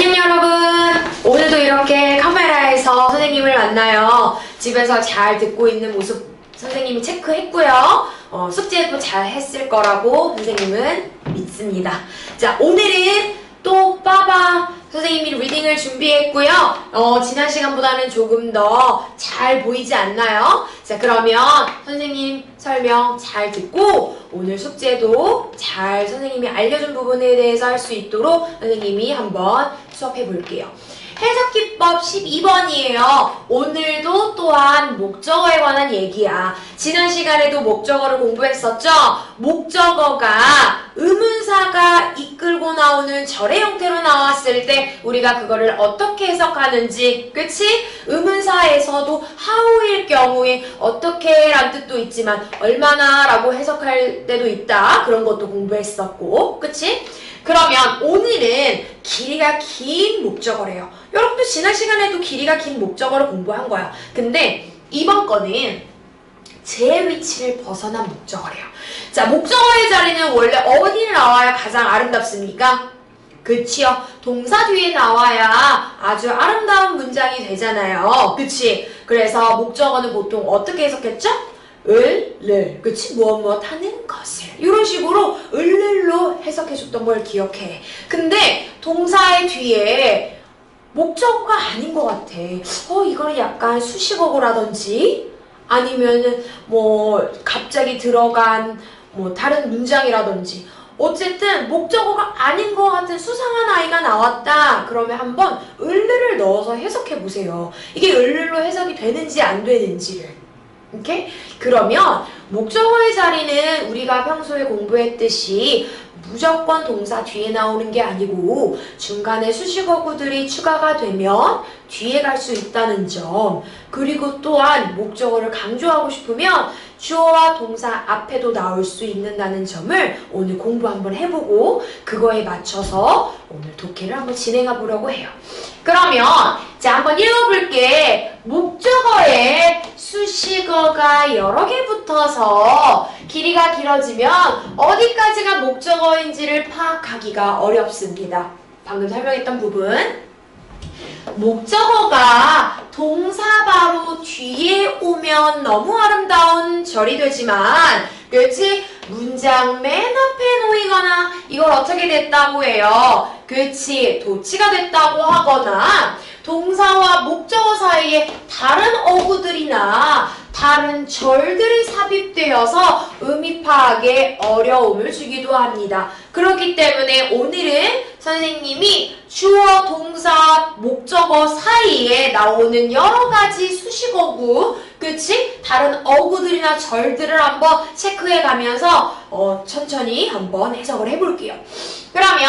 안녕 여러분! 오늘도 이렇게 카메라에서 선생님을 만나요. 집에서 잘 듣고 있는 모습 선생님이 체크했고요. 어, 숙제도 잘 했을 거라고 선생님은 믿습니다. 자, 오늘은 또 빠바 선생님이 리딩을 준비했고요. 어, 지난 시간보다는 조금 더 잘 보이지 않나요? 자, 그러면 선생님 설명 잘 듣고 오늘 숙제도 잘 선생님이 알려준 부분에 대해서 할 수 있도록 선생님이 한번 수업해 볼게요. 해석기법 12번이에요. 오늘도 또한 목적어에 관한 얘기야. 지난 시간에도 목적어를 공부했었죠? 목적어가 의문사가 이끌고 나오는 절의 형태로 나왔을 때 우리가 그거를 어떻게 해석하는지 그치? 의문사에서도 how일 경우에 어떻게 란 뜻도 있지만 얼마나 라고 해석할 때도 있다. 그런 것도 공부했었고 그치? 그러면 오늘은 길이가 긴 목적어래요. 여러분도 지난 시간에도 길이가 긴 목적어를 공부한 거야. 근데 이번 거는 제 위치를 벗어난 목적어래요. 자, 목적어의 자리는 원래 어디 나와야 가장 아름답습니까? 그치요. 동사 뒤에 나와야 아주 아름다운 문장이 되잖아요. 그치? 그래서 목적어는 보통 어떻게 해석했죠? 을, 를, 그치? 무엇 무엇 하는 것을. 이런 식으로 을 를로 해석해줬던 걸 기억해. 근데 동사의 뒤에 목적어가 아닌 것 같아. 어, 이거는 약간 수식어고라든지 아니면은 뭐 갑자기 들어간 뭐 다른 문장이라든지 어쨌든 목적어가 아닌 것 같은 수상한 아이가 나왔다. 그러면 한번 을르를 넣어서 해석해 보세요. 이게 을르로 해석이 되는지 안 되는지를. 오케이? 그러면 목적어의 자리는 우리가 평소에 공부했듯이 무조건 동사 뒤에 나오는 게 아니고 중간에 수식어구들이 추가가 되면 뒤에 갈 수 있다는 점 그리고 또한 목적어를 강조하고 싶으면 주어와 동사 앞에도 나올 수 있는다는 점을 오늘 공부 한번 해보고 그거에 맞춰서 오늘 독해를 한번 진행해 보려고 해요. 그러면 자 한번 읽어볼게. 목적어에 수식어가 여러 개 붙어서 길이가 길어지면 어디까지가 목적어인지를 파악하기가 어렵습니다. 방금 설명했던 부분 목적어가 동사 바로 뒤에 오면 너무 아름다운 절이 되지만 그렇지? 문장 맨 앞에 놓이거나 이걸 어떻게 됐다고 해요? 그렇지? 도치가 됐다고 하거나 동사와 목적어 사이에 다른 어구들이나 다른 절들이 삽입되어서 의미 파악에 어려움을 주기도 합니다. 그렇기 때문에 오늘은 선생님이 주어, 동사, 목적어 사이에 나오는 여러 가지 수식어구, 그치? 다른 어구들이나 절들을 한번 체크해 가면서 어, 천천히 한번 해석을 해볼게요. 그러면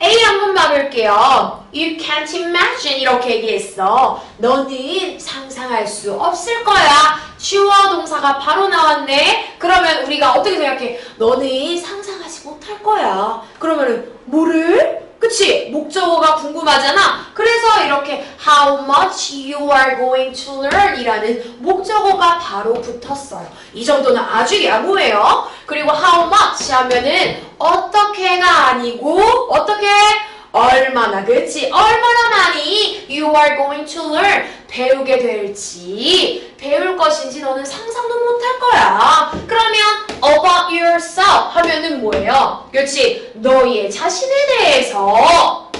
A 한번 봐볼게요. You can't imagine 이렇게 얘기했어. 너는 상상할 수 없을 거야. 주어 동사가 바로 나왔네. 그러면 우리가 어떻게 생각해? 너는 상상하지 못할 거야. 그러면은 뭐를? 그치? 목적어가 궁금하잖아. 그래서 이렇게 how much you are going to learn 이라는 목적어가 바로 붙었어요. 이 정도는 아주 야무해요. 그리고 how much 하면은 어떻게가 아니고? 어떻게? 얼마나 그치 얼마나 많이 you are going to learn? 배우게 될지. 배울 것인지 너는 상상도 못할 거야. 그러면 about yourself 하면은 뭐예요? 그렇지? 너의 자신에 대해서.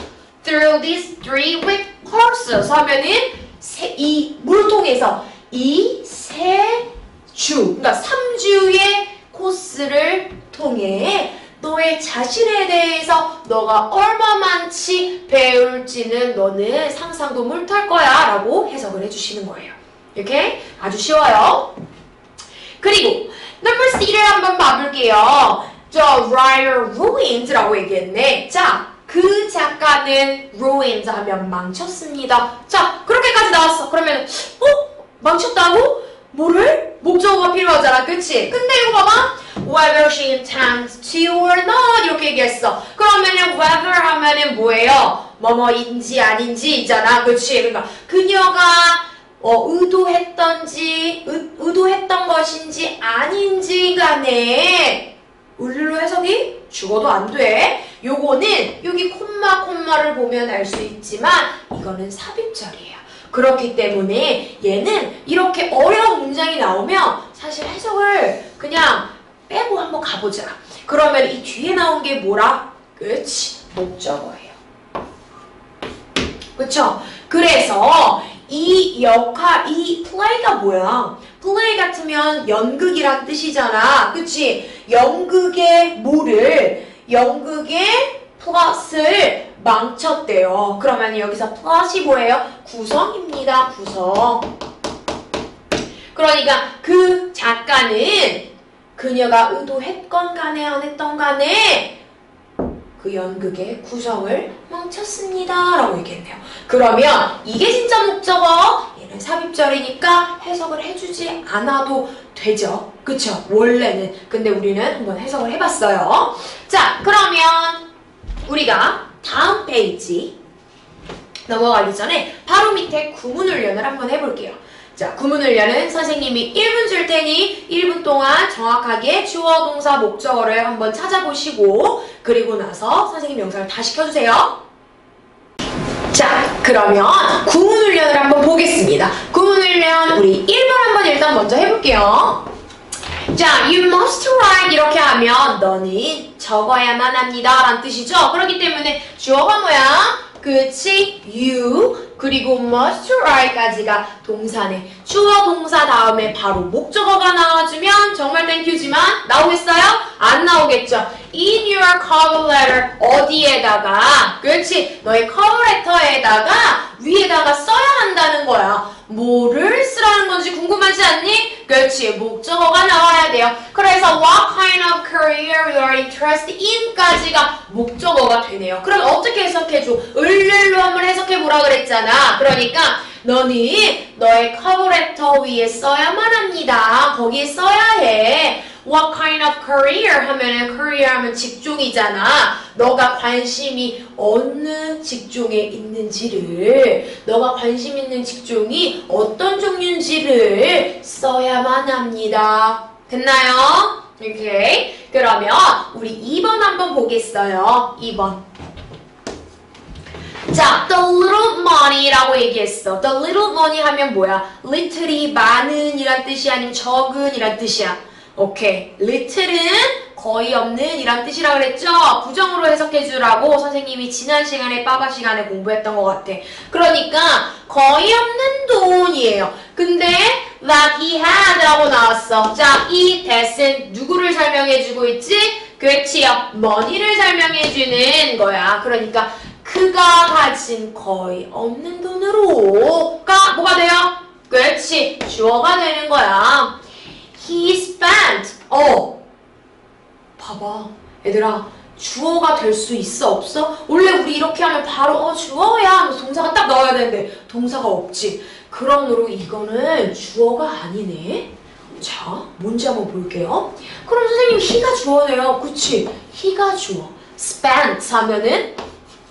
through these three week courses 하면은 세, 이 물통에서 이 세 주 그러니까 3주의 코스를 통해 너의 자신에 대해서 너가 얼마만치 배울지는 너는 상상도 못할 거야 라고 해석을 해주시는 거예요. 이렇게 아주 쉬워요. 그리고 number C를 한번 봐볼게요. 저 writer ruins라고 얘기했네. 자, 그 작가는 ruins 하면 망쳤습니다. 자, 그렇게까지 나왔어. 그러면 어? 망쳤다고? 뭐를? 목적어가 필요하잖아. 그치? 근데 이거 봐봐. Whether she intends to or not 이렇게 얘기했어. 그러면은 whether 하면은 뭐예요? 뭐뭐인지 아닌지잖아. 그치? 그러니까 그녀가 어, 의도했던지 의, 의도했던 것인지 아닌지 간에 을로 해석이 죽어도 안 돼. 요거는 여기 콤마 콤마 말을 보면 알 수 있지만 이거는 삽입절이에요. 그렇기 때문에 얘는 이렇게 어려운 문장이 나오면 사실 해석을 그냥 빼고 한번 가보자. 그러면 이 뒤에 나온 게 뭐라? 그치, 목적어예요. 그쵸? 그래서 이 역할, 이 play가 뭐야? play 같으면 연극이란 뜻이잖아. 그치? 연극의 뭐를, 연극의 플롯을 망쳤대요. 그러면 여기서 플롯이 뭐예요? 구성입니다. 구성. 그러니까 그 작가는 그녀가 의도했건 간에 안 했던 간에 그 연극의 구성을 망쳤습니다. 라고 얘기했네요. 그러면 이게 진짜 목적어, 얘는 삽입절이니까 해석을 해주지 않아도 되죠. 그쵸? 원래는. 근데 우리는 한번 해석을 해봤어요. 자, 그러면 우리가 다음 페이지 넘어가기 전에 바로 밑에 구문 훈련을 한번 해볼게요. 자, 구문훈련은 선생님이 1분 줄 테니 1분 동안 정확하게 주어, 동사, 목적어를 한번 찾아보시고 그리고 나서 선생님 영상을 다시 켜주세요. 자, 그러면 구문 훈련을 한번 보겠습니다. 구문 훈련 우리 1번 한번 일단 먼저 해볼게요. 자, you must write 이렇게 하면 너는 적어야만 합니다 라는 뜻이죠. 그렇기 때문에 주어가 뭐야? 그치? you 그리고 must write까지가 동사네. 주어 동사 다음에 바로 목적어가 나와주면 정말 thank you지만 나오겠어요? 안 나오겠죠. In your cover letter 어디에다가 그렇지 너의 cover letter에다가 위에다가 써야 한다는 거야. 뭐를 쓰라는 건지 궁금하지 않니? 그렇지 목적어가 나와야 돼요. 그래서 what kind of career you are interested in까지가 목적어가 되네요. 그럼 어떻게 해석해줘? 을를로 한번 해석해보라 그랬잖아. 그러니까 너는 너의 커버레터 위에 써야만 합니다. 거기에 써야 해. What kind of career 하면은 career 하면 직종이잖아. 너가 관심이 어느 직종에 있는지를 너가 관심 있는 직종이 어떤 종류인지를 써야만 합니다. 됐나요? 오케이. 그러면 우리 2번 한번 보겠어요. 2번. 자, the little money라고 얘기했어. the little money 하면 뭐야? little이 많은 이란 뜻이 아니면 적은 이란 뜻이야. 오케이. little은 거의 없는 이란 뜻이라 그랬죠? 부정으로 해석해 주라고 선생님이 지난 시간에 빠바 시간에 공부했던 것 같아. 그러니까 거의 없는 돈이에요. 근데 that he had라고 나왔어. 자, 이 that은 누구를 설명해 주고 있지? 그렇지요. money를 설명해 주는 거야. 그러니까 그가 가진 거의 없는 돈으로가 뭐가 돼요? 그렇지. 주어가 되는 거야. He spent. 어. 봐봐. 얘들아. 주어가 될 수 있어 없어? 원래 우리 이렇게 하면 바로 어 주어야 하면서 동사가 딱 나와야 되는데 동사가 없지. 그러므로 이거는 주어가 아니네. 자, 뭔지 한번 볼게요. 그럼 선생님 he가 주어네요. 그치? he가 주어. spent 하면은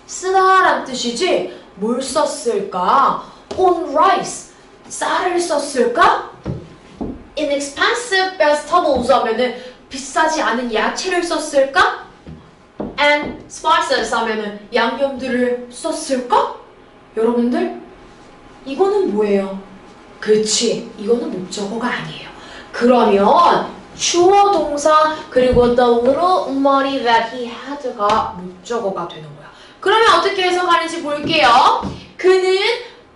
쓰다란 뜻이지 뭘 썼을까? on rice 쌀을 썼을까? Inexpensive vegetables 하면은 비싸지 않은 야채를 썼을까? and spices 하면은 양념들을 썼을까? 여러분들 이거는 뭐예요? 그렇지 이거는 목적어가 아니에요 그러면 주어 동사 그리고 the little money that he had가 목적어가 되는 거야 그러면 어떻게 해석하는지 볼게요. 그는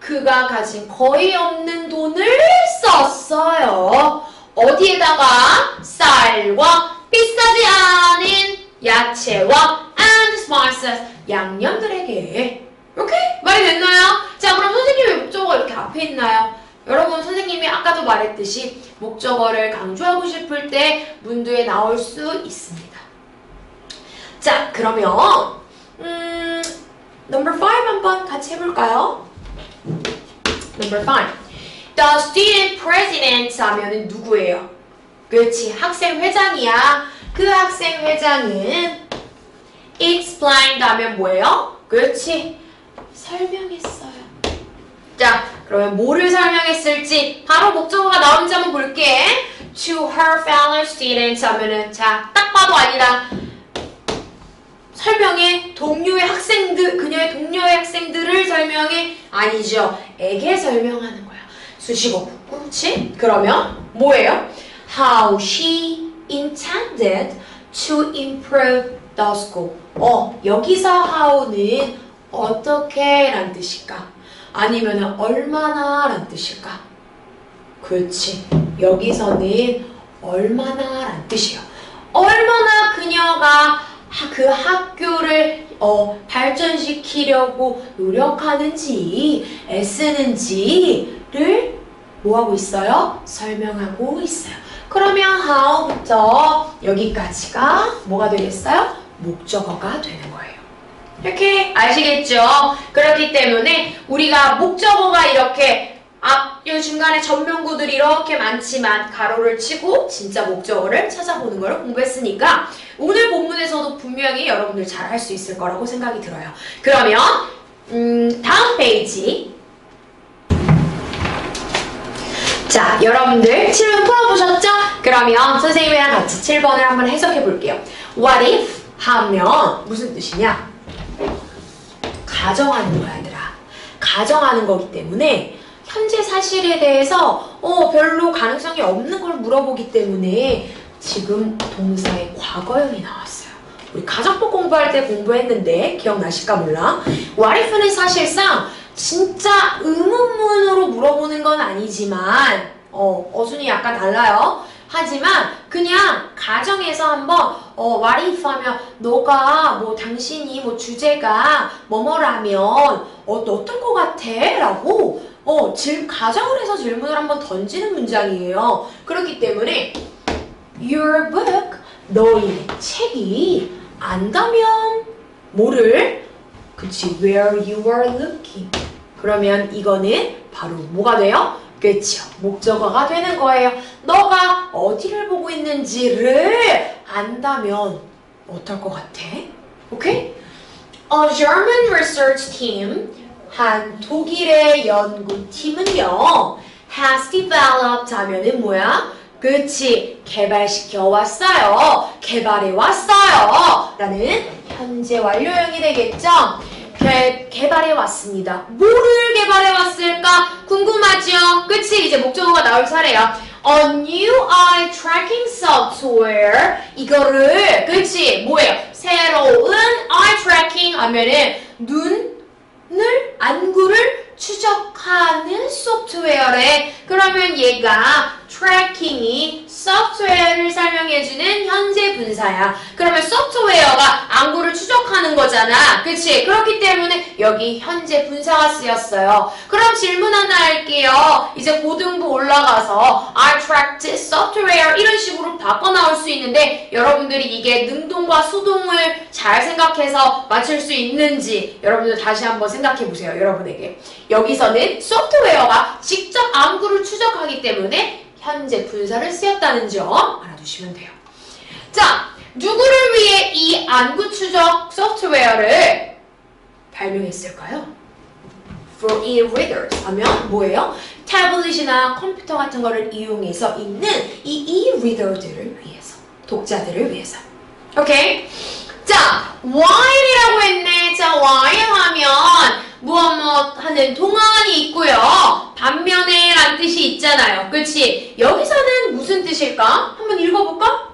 그가 가진 거의 없는 돈을 썼어요. 어디에다가 쌀과 비싸지 않은 야채와 and spices 양념들에게 이렇게 말이 됐나요? 자 그럼 선생님의 목적어가 이렇게 앞에 있나요? 여러분 선생님이 아까도 말했듯이 목적어를 강조하고 싶을 때 문두에 나올 수 있습니다. 자 그러면 음, number five 한번 같이 해볼까요? Number five. The student president 하면은 누구예요? 그렇지, 학생 회장이야. 그 학생 회장은 explained 하면 뭐예요? 그렇지, 설명했어요. 자, 그러면 뭐를 설명했을지 바로 목적어가 나오는지 한번 볼게. To her fellow students 하면은 자, 딱 봐도 아니라 설명해 동료의 학생들 그녀의 동료의 학생들을 설명해. 아니죠. 에게 설명하는 거야. 수식어 그렇지 그러면 뭐예요? How she intended to improve the school. 어 여기서 how는 어떻게 란 뜻일까? 아니면 얼마나 란 뜻일까? 그렇지. 여기서는 얼마나 란 뜻이에요 얼마나 그녀가 하- 그 학교를 어, 발전시키려고 노력하는지 애쓰는지를 뭐하고 있어요? 설명하고 있어요. 그러면 how부터 여기까지가 뭐가 되겠어요? 목적어가 되는 거예요. 이렇게 아시겠죠? 그렇기 때문에 우리가 목적어가 이렇게 앞, 이 중간에 전명구들이 이렇게 많지만 가로를 치고 진짜 목적어를 찾아보는 걸 공부했으니까 오늘 본문에서도 분명히 여러분들 잘 할 수 있을 거라고 생각이 들어요. 그러면 음, 다음 페이지 자, 여러분들 질문 풀어보셨죠? 그러면 선생님이랑 같이 7번을 한번 해석해 볼게요. What if 하면 무슨 뜻이냐? 가정하는 거야, 얘들아. 가정하는 거기 때문에 현재 사실에 대해서 어, 별로 가능성이 없는 걸 물어보기 때문에 지금 동사의 과거형이 나왔어요. 우리 가정법 공부할 때 공부했는데 기억나실까 몰라. What if는 사실상 진짜 의문문으로 물어보는 건 아니지만 어, 어순이 약간 달라요. 하지만 그냥 가정에서 한번 어, what if 하면 너가 뭐 당신이 뭐 주제가 뭐뭐라면 어, 어떨 것 같아? 라고 어, 질, 가정을 해서 질문을 한번 던지는 문장이에요. 그렇기 때문에 your book 너의 책이 안다면 뭐를 그치 where you are looking 그러면 이거는 바로 뭐가 돼요? 그쵸 목적어가 되는 거예요 너가 어디를 보고 있는지를 안다면 어떨 것 같아? 오케이? A German research team 한 독일의 연구팀은요 has developed 하면은 뭐야? 그치. 개발시켜 왔어요. 개발해 왔어요. 라는 현재 완료형이 되겠죠? 개, 개발해 왔습니다. 뭐를 개발해 왔을까? 궁금하죠 그치? 이제 목적어가 나올 차례야. A new eye tracking software. 이거를 그치? 뭐예요? 새로운 eye tracking 하면은 눈을 안구를 추적하는 소프트웨어래. 그러면 얘가 트래킹이 소프트웨어를 설명해주는 현재 분사야. 그러면 소프트웨어가 안구를 추적하는 거잖아. 그치? 그렇기 때문에 여기 현재 분사가 쓰였어요. 그럼 질문 하나 할게요. 이제 고등부 올라가서 I tracked software 이런 식으로 바꿔 나올 수 있는데 여러분들이 이게 능동과 수동을 잘 생각해서 맞출 수 있는지 여러분들 다시 한번 생각해 보세요. 여러분에게. 여기서는 소프트웨어가 직접 안구를 추적하기 때문에 현재 분사를 쓰였다는 점 알아두시면 돼요. 자, 누구를 위해 이 안구 추적 소프트웨어를 발명했을까요? For e-readers 하면 뭐예요? 태블릿이나 컴퓨터 같은 거를 이용해서 읽는 이 e-reader들을 위해서, 독자들을 위해서. 오케이? 자, while이라고 했네. 자, while 하면 무엇 무엇 하는 동안이 있고요. 반면에 란 뜻이 있잖아요. 그치? 여기서는 무슨 뜻일까? 한번 읽어볼까?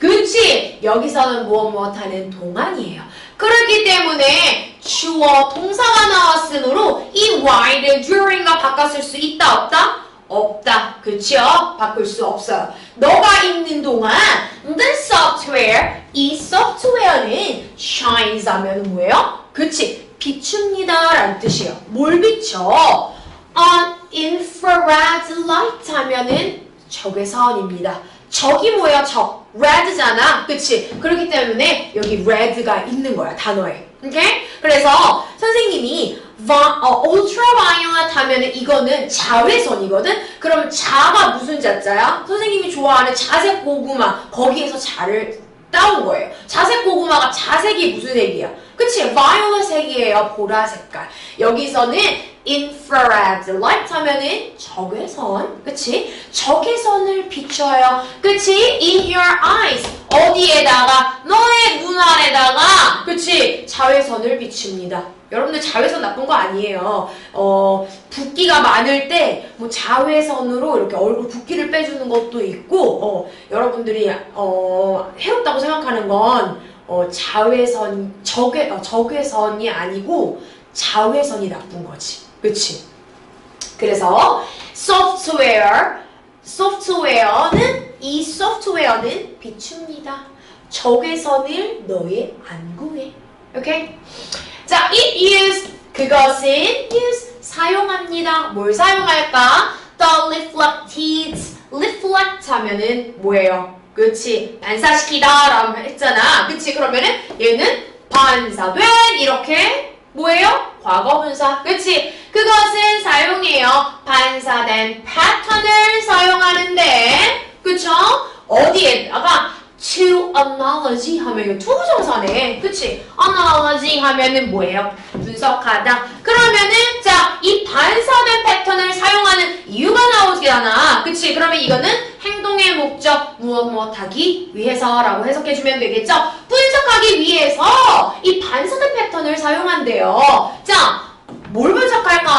그치? 여기서는 무엇 무엇 하는 동안이에요. 그렇기 때문에 주어 동사가 나왔으므로 이 while을 during과 바꿨을 수 있다 없다? 없다. 그치요? 바꿀 수 없어요. 너가 읽는 동안 the software, 이 소프트웨어는 shines 하면 뭐예요? 그치? 비춥니다 라는 뜻이에요. 뭘 비춰? on infrared light 하면은 적외 선입니다. 적이 뭐야? 적. red잖아. 그치? 그렇기 때문에 여기 red가 있는 거야. 단어에. 오케이? 그래서 선생님이 어, ultraviolet 하면은 이거는 자외선이거든? 그럼 자가 무슨 자자야? 선생님이 좋아하는 자색 고구마 거기에서 자를 따온 거예요. 자색 고구마가 자색이 무슨 색이야? 그치? violet 색이에요. 보라 색깔. 여기서는 infrared light 하면은 적외선, 그치? 적외선을 비춰요. 그치? in your eyes. 어디에다가? 너의 눈 아래다가, 그치? 자외선을 비춥니다. 여러분들 자외선 나쁜 거 아니에요. 어, 붓기가 많을 때 뭐 자외선으로 이렇게 얼굴 붓기를 빼주는 것도 있고, 어, 여러분들이 어, 해롭다고 생각하는 건 어, 자외선, 적외, 어, 적외선이 아니고 자외선이 나쁜 거지. 그치? 그래서 소프트웨어, 소프트웨어는 이 소프트웨어는 비춥니다. 적외선을 너의 안구에. 오케이? 자, it use 그것은 use 사용합니다. 뭘 사용할까? The reflected reflect 하면은 뭐예요? 그치 반사시키다 라고 했잖아. 그치 그러면은 얘는 반사된 이렇게 뭐예요? 과거분사. 그치? 그것은 사용해요. 반사된 패턴을 사용하는데 그쵸? 어디에다가 to analogy 하면 이거 투부정사네. 그치? analogy 하면은 뭐예요? 분석하다. 그러면은 자, 이 반사된 패턴을 사용하는 이유가 나오잖아. 그치? 그러면 이거는 행동의 목적 무엇 무엇 하기 위해서라고 해석해주면 되겠죠? 분석하기 위해서 이 반사된 패턴을 사용한대요. 자, 뭘 분석할까?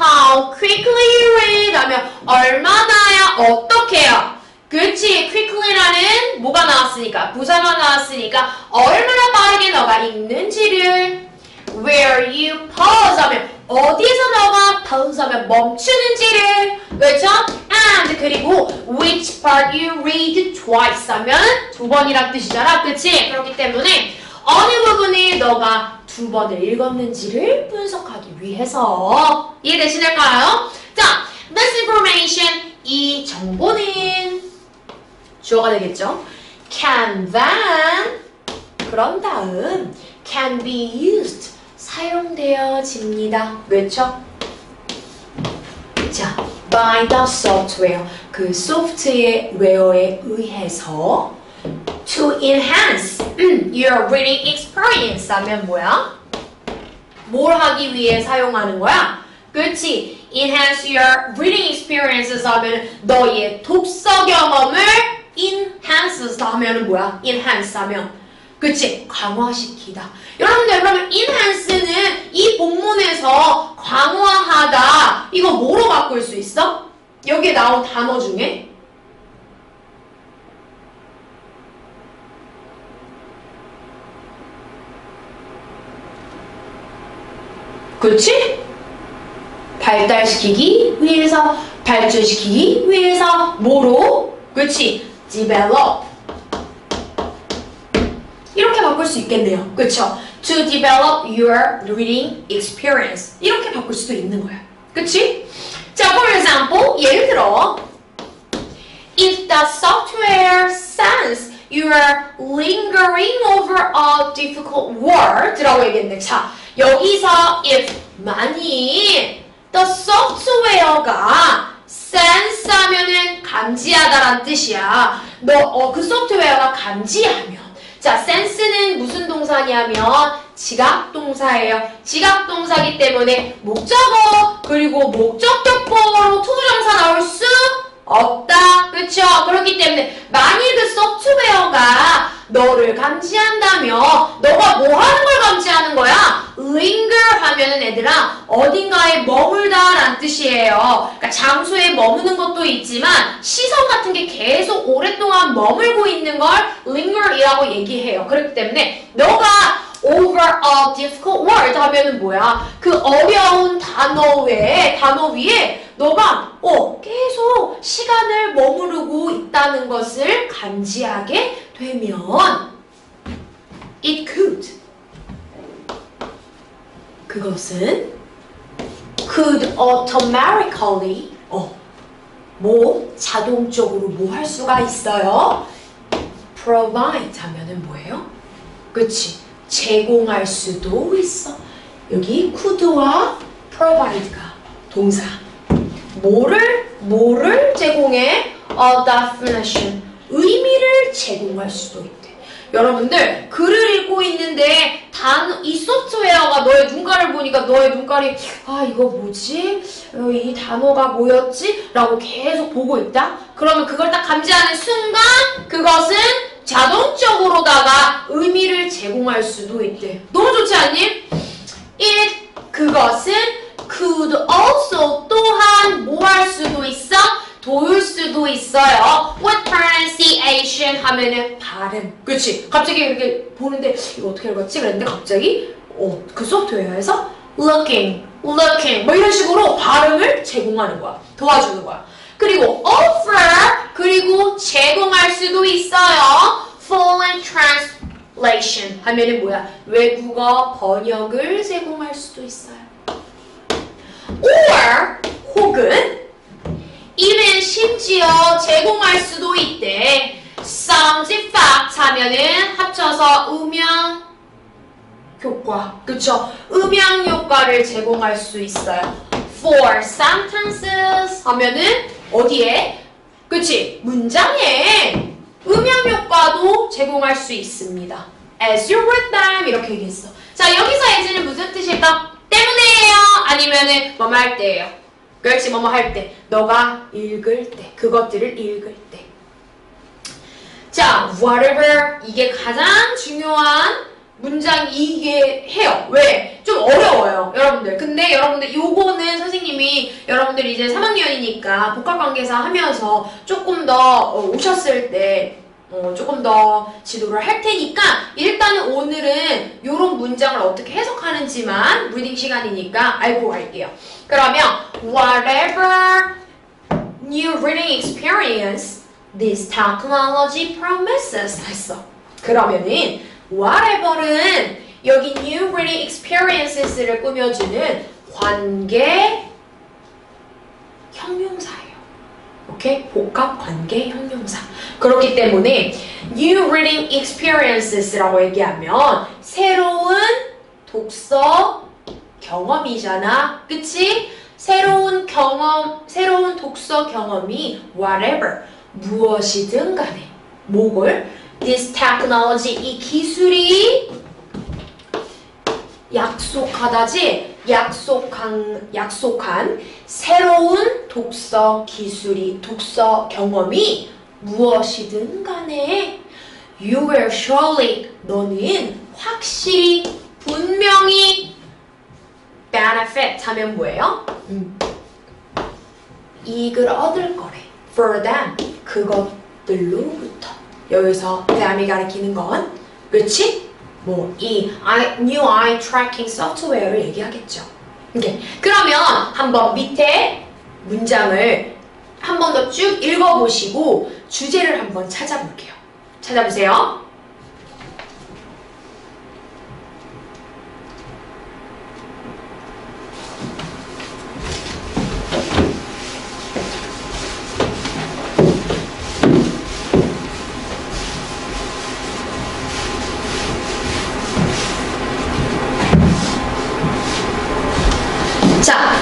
How quickly read 하면 얼마나야 어떻게요? 그렇지. quickly라는 뭐가 나왔으니까 부사가 나왔으니까 얼마나 빠르게 너가 읽는지를 where you pause 하면 어디에서 너가 pause 하면 멈추는지를 그렇죠? and 그리고 which part you read twice 하면 두 번이란 뜻이잖아. 그치? 그렇기 때문에 어느 부분을 너가 두 번을 읽었는지를 분석하기 위해서 이해되시나요? 자, this information 이 정보는 주어가 되겠죠. can then 그런 다음 can be used 사용되어집니다. 왜죠? 자, by the software 그 소프트웨어에 의해서 to enhance your reading experience 하면 뭐야? 뭘 하기 위해 사용하는 거야? 그렇지. enhance your reading experiences 하면 너의 독서 경험을 enhance 하면은 뭐야? enhance 하면 그치? 강화시키다. 여러분들 그러면 enhance는 이 본문에서 강화하다 이거 뭐로 바꿀 수 있어? 여기에 나온 단어 중에 그렇지? 발달시키기 위해서 발전시키기 위해서 뭐로? 그렇지? develop 이렇게 바꿀 수 있겠네요. 그렇죠? To develop your reading experience 이렇게 바꿀 수도 있는 거야. 그치? 자, for example, 예를 들어 If the software sense you are lingering over a difficult word라고 얘기했네. 자, 여기서 if 만일 the software가 sense 하면은 감지하다란 뜻이야. 너, 어, 그 소프트웨어가 감지하면. 자, sense는 무슨 동사냐면 지각 동사예요. 지각 동사기 때문에 목적어 그리고 목적격보로 투부정사 나올 수 없다. 그렇죠? 그렇기 때문에 만일 그 소프트웨어가 너를 감지한다면 너가 뭐 하는 걸 감지하는 거야? linger 하면은 얘들아 어딘가에 머물다 라는 뜻이에요. 그러니까 장소에 머무는 것도 있지만 시선 같은 게 계속 오랫동안 머물고 있는 걸 linger이라고 얘기해요. 그렇기 때문에 너가 over a difficult word 하면은 뭐야? 그 어려운 단어 외에 단어 위에 너가 어 계속 시간을 머무르고 있다는 것을 감지하게 되면 it could 그것은 could automatically 어, 뭐 자동적으로 뭐 할 수가 있어요? provide 하면은 뭐예요? 그치 제공할 수도 있어. 여기 could와 provide가 동사. 뭐를 뭐를 제공해? a definition 의미를 제공할 수도 있대 여러분들 글을 읽고 있는데 단 이 소프트웨어가 너의 눈가를 보니까 너의 눈깔이 아 이거 뭐지? 어, 이 단어가 뭐였지? 라고 계속 보고 있다? 그러면 그걸 딱 감지하는 순간 그것은 자동적으로다가 의미를 제공할 수도 있대. 너무 좋지 않니? it 그것은 could also 또한 뭐 할 수도 있어? 도울 수도 있어요. With 하면은 발음. 그치? 갑자기 이렇게 보는데 이거 어떻게 읽었지? 그랬는데 갑자기 어, 그 소프트웨어에서 looking, looking 뭐 이런 식으로 발음을 제공하는 거야. 도와주는 거야. 그리고 offer 그리고 제공할 수도 있어요. foreign translation 하면은 뭐야? 외국어 번역을 제공할 수도 있어요. or 혹은 even 심지어 제공할 수도 있대. Fact 하면은 합쳐서 음양 효과. 그쵸? 음양 효과를 제공할 수 있어요. for sentences 하면은 어디에? 그치? 문장에 음양 효과도 제공할 수 있습니다. as you read them 이렇게 얘기했어. 자 여기서 as는 무슨 뜻일까? 때문에예요? 아니면은 뭐뭐 할 때예요? 그렇지 뭐뭐 할 때. 너가 읽을 때. 그것들을 읽을 때. 자, whatever 이게 가장 중요한 문장이게 해요. 왜? 좀 어려워요, 여러분들. 근데 여러분들 요거는 선생님이 여러분들 이제 3학년이니까 복합관계사 하면서 조금 더 어, 오셨을 때 어, 조금 더 지도를 할 테니까 일단은 오늘은 요런 문장을 어떻게 해석하는지만 reading 시간이니까 알고 갈게요. 그러면 whatever new reading experience this technology promises 했어. 그러면은 whatever는 여기 new reading experiences를 꾸며주는 관계 형용사예요. 오케이? 복합 관계 형용사. 그렇기 때문에 new reading experiences라고 얘기하면 새로운 독서 경험이잖아. 그치? 새로운 경험, 새로운 독서 경험이 whatever 무엇이든 간에 뭐걸 this technology 이 기술이 약속하다지 약속한 약속한 새로운 독서 기술이 독서 경험이 무엇이든 간에 you will surely 너는 확실히 분명히 benefit 하면 뭐예요? 음. 이익을 얻을 거래 for them 그것들로부터 여기서 them이 가리키는 건 그렇지? 뭐 이 new eye tracking 소프트웨어를 얘기하겠죠. 오케이. 그러면 한번 밑에 문장을 한 번 더 쭉 읽어보시고 주제를 한번 찾아볼게요. 찾아보세요.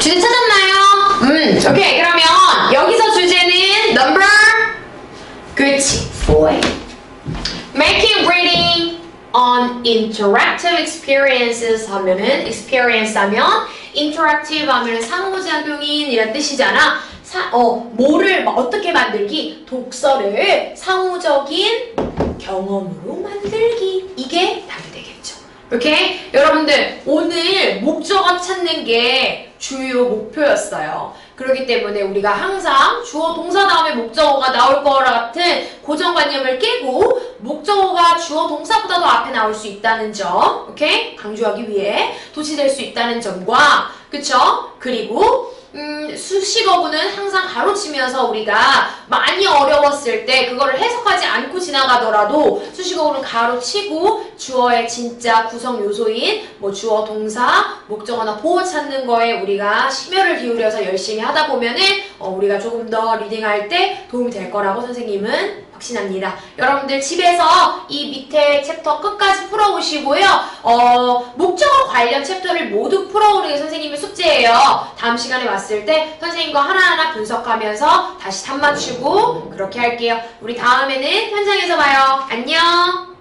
주제 찾았나요? 음, 오케이. 그러면 여기서 주제는 number 그렇지. 4. Making reading on interactive experiences 하면은 experience 하면 interactive 하면은 상호작용인 이란 뜻이잖아. 사, 어, 뭐를 마- 어떻게 만들기? 독서를 상호적인 경험으로 만들기. 이게 답이 되겠죠. 오케이? 여러분들, 오늘 목적어 찾는 게 주요 목표였어요. 그렇기 때문에 우리가 항상 주어 동사 다음에 목적어가 나올 거라 같은 고정관념을 깨고 목적어가 주어 동사보다도 앞에 나올 수 있다는 점, 오케이? 강조하기 위해 도치될 수 있다는 점과, 그쵸? 그리고 음, 수식어구는 항상 가로치면서 우리가 많이 어려웠을 때 그거를 해석하지 않고 지나가더라도 수식어구는 가로치고 주어의 진짜 구성 요소인 뭐 주어 동사, 목적어나 보호 찾는 거에 우리가 심혈을 기울여서 열심히 하다 보면은 어, 우리가 조금 더 reading할 때 도움이 될 거라고 선생님은 확신합니다. 여러분들 집에서 이 밑에 챕터 끝까지 풀어보시고요. 어, 목적어 관련 chapter를 모두 풀어오는 게 선생님의 숙제예요. 다음 시간에 왔을 때 선생님과 하나하나 분석하면서 다시 답 맞추고 그렇게 할게요. 우리 다음에는 현장에서 봐요. 안녕!